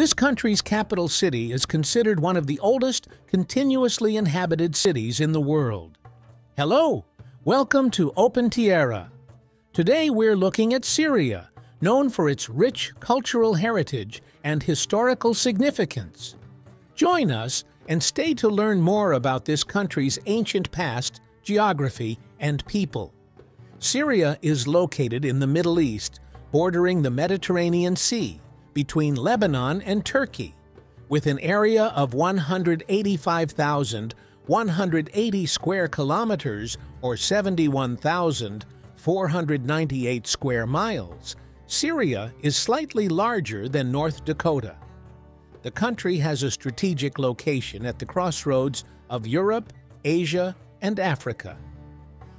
This country's capital city is considered one of the oldest continuously inhabited cities in the world. Hello, welcome to Opentiera. Today we're looking at Syria, known for its rich cultural heritage and historical significance. Join us and stay to learn more about this country's ancient past, geography, and people. Syria is located in the Middle East, bordering the Mediterranean Sea between Lebanon and Turkey, with an area of 185,180 square kilometers or 71,498 square miles. Syria is slightly larger than North Dakota. The country has a strategic location at the crossroads of Europe, Asia, and Africa.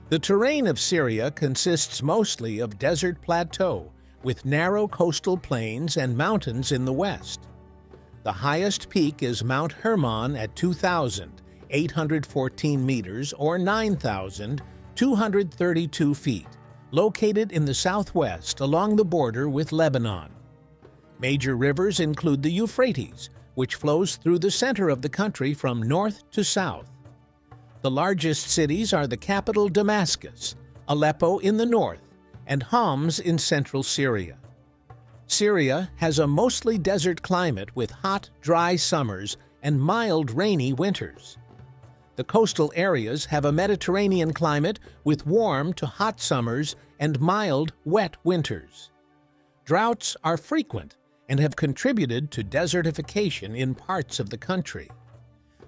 The terrain of Syria consists mostly of desert plateau with narrow coastal plains and mountains in the west. The highest peak is Mount Hermon at 2,814 meters or 9,232 feet, located in the southwest along the border with Lebanon. Major rivers include the Euphrates, which flows through the center of the country from north to south. The largest cities are the capital Damascus, Aleppo in the north, and Homs in central Syria. Syria has a mostly desert climate with hot, dry summers and mild, rainy winters. The coastal areas have a Mediterranean climate with warm to hot summers and mild, wet winters. Droughts are frequent and have contributed to desertification in parts of the country.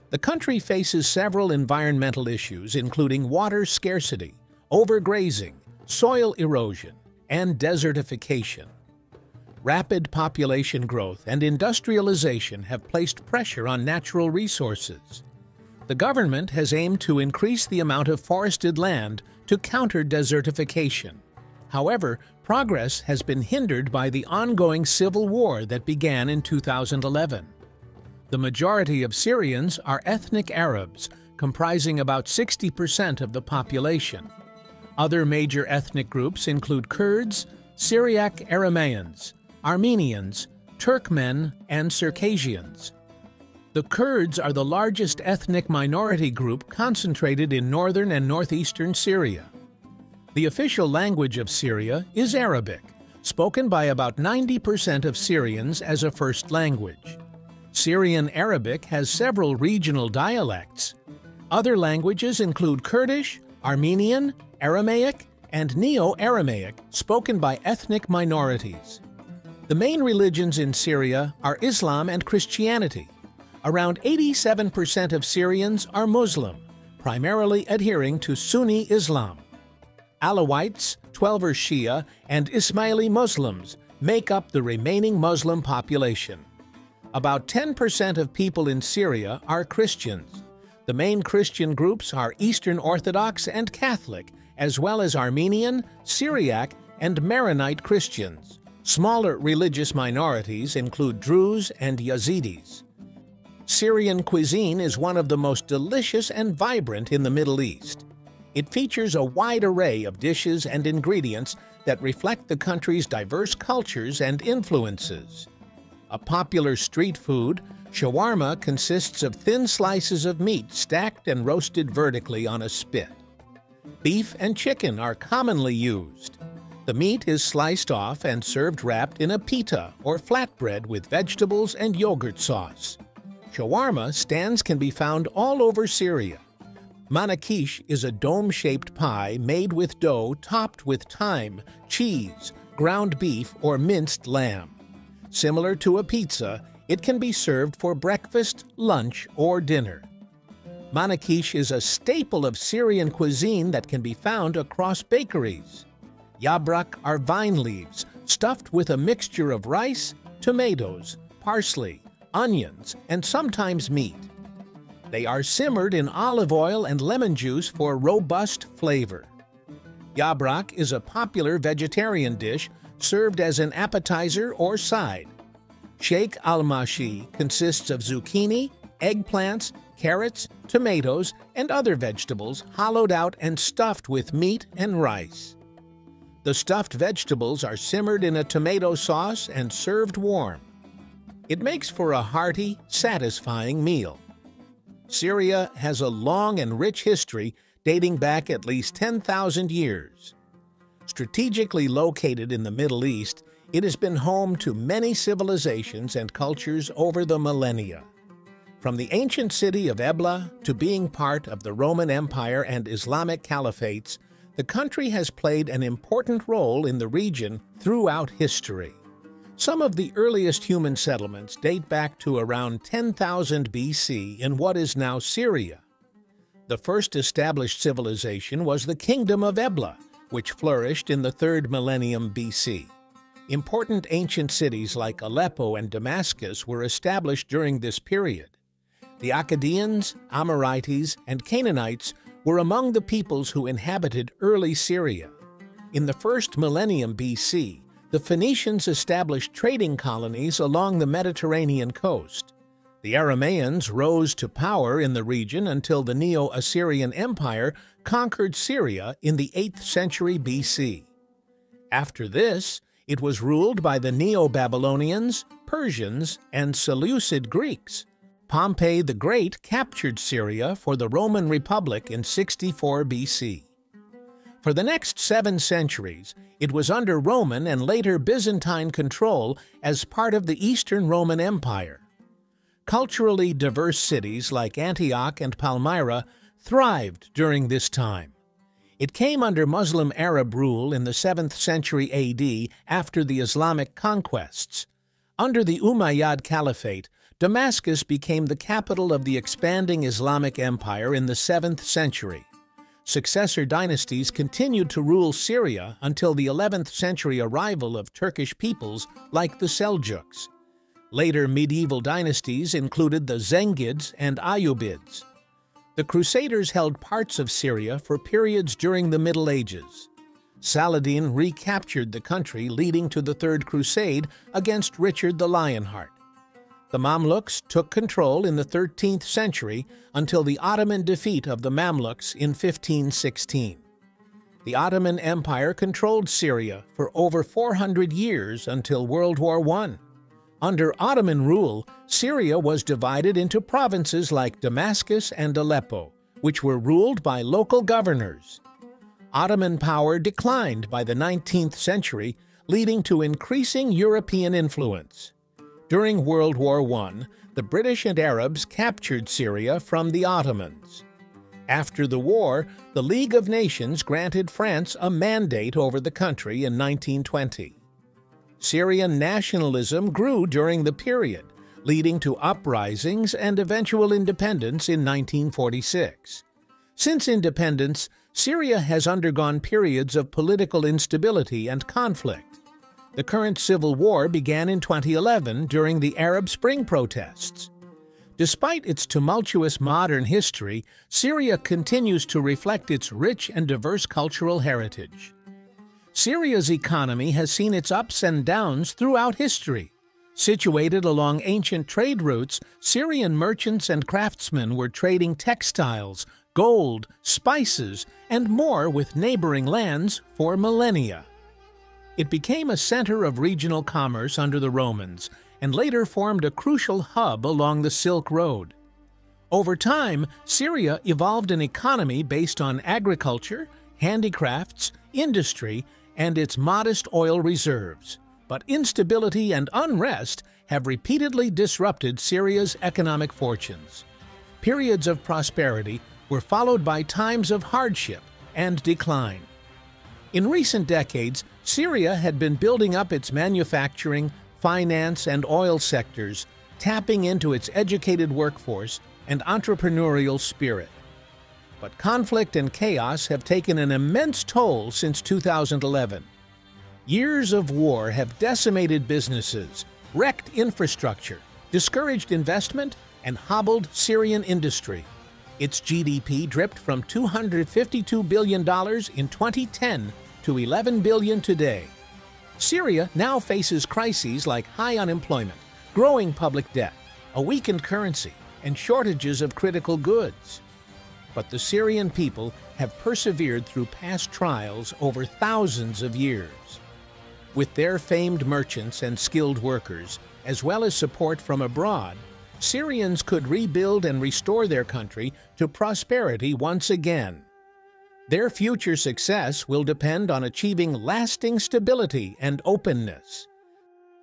The country faces several environmental issues including water scarcity, overgrazing, soil erosion, and desertification. Rapid population growth and industrialization have placed pressure on natural resources. The government has aimed to increase the amount of forested land to counter desertification. However, progress has been hindered by the ongoing civil war that began in 2011. The majority of Syrians are ethnic Arabs, comprising about 60% of the population. Other major ethnic groups include Kurds, Syriac Aramaeans, Armenians, Turkmen, and Circassians. The Kurds are the largest ethnic minority group concentrated in northern and northeastern Syria. The official language of Syria is Arabic, spoken by about 90% of Syrians as a first language. Syrian Arabic has several regional dialects. Other languages include Kurdish, Armenian, Aramaic, and Neo-Aramaic spoken by ethnic minorities. The main religions in Syria are Islam and Christianity. Around 87% of Syrians are Muslim, primarily adhering to Sunni Islam. Alawites, Twelver Shia, and Ismaili Muslims make up the remaining Muslim population. About 10% of people in Syria are Christians. The main Christian groups are Eastern Orthodox and Catholic, as well as Armenian, Syriac, and Maronite Christians. Smaller religious minorities include Druze and Yazidis. Syrian cuisine is one of the most delicious and vibrant in the Middle East. It features a wide array of dishes and ingredients that reflect the country's diverse cultures and influences. A popular street food, shawarma consists of thin slices of meat stacked and roasted vertically on a spit. Beef and chicken are commonly used. The meat is sliced off and served wrapped in a pita or flatbread with vegetables and yogurt sauce. Shawarma stands can be found all over Syria. Manakish is a dome-shaped pie made with dough topped with thyme, cheese, ground beef, or minced lamb. Similar to a pizza, it can be served for breakfast, lunch, or dinner. Manakish is a staple of Syrian cuisine that can be found across bakeries. Yabrak are vine leaves stuffed with a mixture of rice, tomatoes, parsley, onions, and sometimes meat. They are simmered in olive oil and lemon juice for robust flavor. Yabrak is a popular vegetarian dish served as an appetizer or side. Sheikh al-Mashi consists of zucchini, eggplants, carrots, tomatoes, and other vegetables hollowed out and stuffed with meat and rice. The stuffed vegetables are simmered in a tomato sauce and served warm. It makes for a hearty, satisfying meal. Syria has a long and rich history dating back at least 10,000 years. Strategically located in the Middle East, it has been home to many civilizations and cultures over the millennia. From the ancient city of Ebla to being part of the Roman Empire and Islamic caliphates, the country has played an important role in the region throughout history. Some of the earliest human settlements date back to around 10,000 BC in what is now Syria. The first established civilization was the Kingdom of Ebla, which flourished in the 3rd millennium BC. Important ancient cities like Aleppo and Damascus were established during this period. The Akkadians, Amorites, and Canaanites were among the peoples who inhabited early Syria. In the first millennium BC, the Phoenicians established trading colonies along the Mediterranean coast. The Aramaeans rose to power in the region until the Neo Assyrian Empire conquered Syria in the 8th century BC. After this, it was ruled by the Neo Babylonians, Persians, and Seleucid Greeks. Pompey the Great captured Syria for the Roman Republic in 64 BC. For the next seven centuries, it was under Roman and later Byzantine control as part of the Eastern Roman Empire. Culturally diverse cities like Antioch and Palmyra thrived during this time. It came under Muslim Arab rule in the 7th century AD after the Islamic conquests. Under the Umayyad Caliphate, Damascus became the capital of the expanding Islamic Empire in the 7th century. Successor dynasties continued to rule Syria until the 11th century arrival of Turkish peoples like the Seljuks. Later medieval dynasties included the Zengids and Ayyubids. The Crusaders held parts of Syria for periods during the Middle Ages. Saladin recaptured the country leading to the Third Crusade against Richard the Lionheart. The Mamluks took control in the 13th century until the Ottoman defeat of the Mamluks in 1516. The Ottoman Empire controlled Syria for over 400 years until World War I. Under Ottoman rule, Syria was divided into provinces like Damascus and Aleppo, which were ruled by local governors. Ottoman power declined by the 19th century, leading to increasing European influence. During World War I, the British and Arabs captured Syria from the Ottomans. After the war, the League of Nations granted France a mandate over the country in 1920. Syrian nationalism grew during the period, leading to uprisings and eventual independence in 1946. Since independence, Syria has undergone periods of political instability and conflict. The current civil war began in 2011 during the Arab Spring protests. Despite its tumultuous modern history, Syria continues to reflect its rich and diverse cultural heritage. Syria's economy has seen its ups and downs throughout history. Situated along ancient trade routes, Syrian merchants and craftsmen were trading textiles, gold, spices, and more with neighboring lands for millennia. It became a center of regional commerce under the Romans and later formed a crucial hub along the Silk Road. Over time, Syria evolved an economy based on agriculture, handicrafts, industry, and its modest oil reserves. But instability and unrest have repeatedly disrupted Syria's economic fortunes. Periods of prosperity were followed by times of hardship and decline. In recent decades, Syria had been building up its manufacturing, finance, and oil sectors, tapping into its educated workforce and entrepreneurial spirit. But conflict and chaos have taken an immense toll since 2011. Years of war have decimated businesses, wrecked infrastructure, discouraged investment, and hobbled Syrian industry. Its GDP dripped from $252 billion in 2010 to 11 billion today. Syria now faces crises like high unemployment, growing public debt, a weakened currency, and shortages of critical goods. But the Syrian people have persevered through past trials over thousands of years. With their famed merchants and skilled workers, as well as support from abroad, Syrians could rebuild and restore their country to prosperity once again. Their future success will depend on achieving lasting stability and openness.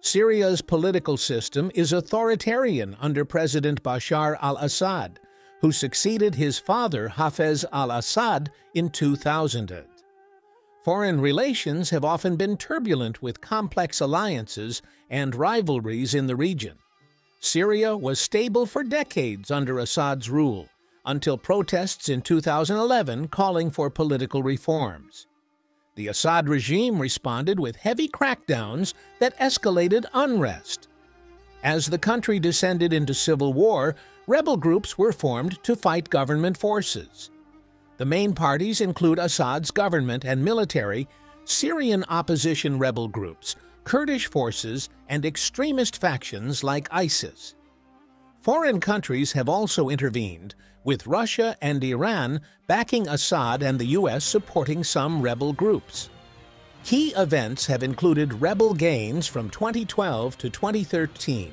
Syria's political system is authoritarian under President Bashar al Assad, who succeeded his father Hafez al Assad in 2000. Foreign relations have often been turbulent with complex alliances and rivalries in the region. Syria was stable for decades under Assad's rule, until protests in 2011 calling for political reforms. The Assad regime responded with heavy crackdowns that escalated unrest. As the country descended into civil war, rebel groups were formed to fight government forces. The main parties include Assad's government and military, Syrian opposition rebel groups, Kurdish forces, and extremist factions like ISIS. Foreign countries have also intervened, with Russia and Iran backing Assad and the U.S. supporting some rebel groups. Key events have included rebel gains from 2012 to 2013,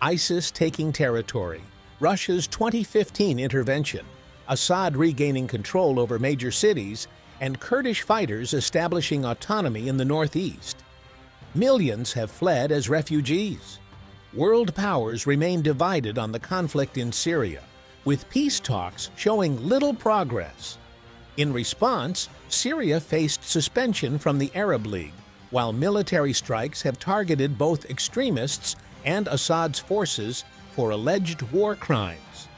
ISIS taking territory, Russia's 2015 intervention, Assad regaining control over major cities, and Kurdish fighters establishing autonomy in the northeast. Millions have fled as refugees. World powers remain divided on the conflict in Syria, with peace talks showing little progress. In response, Syria faced suspension from the Arab League, while military strikes have targeted both extremists and Assad's forces for alleged war crimes.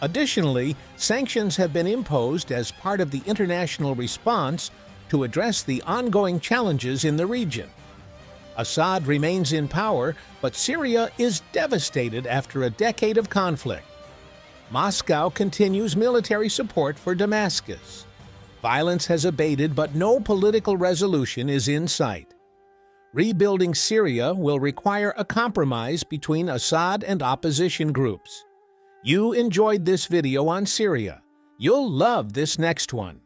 Additionally, sanctions have been imposed as part of the international response to address the ongoing challenges in the region. Assad remains in power, but Syria is devastated after a decade of conflict. Moscow continues military support for Damascus. Violence has abated, but no political resolution is in sight. Rebuilding Syria will require a compromise between Assad and opposition groups. You enjoyed this video on Syria. You'll love this next one.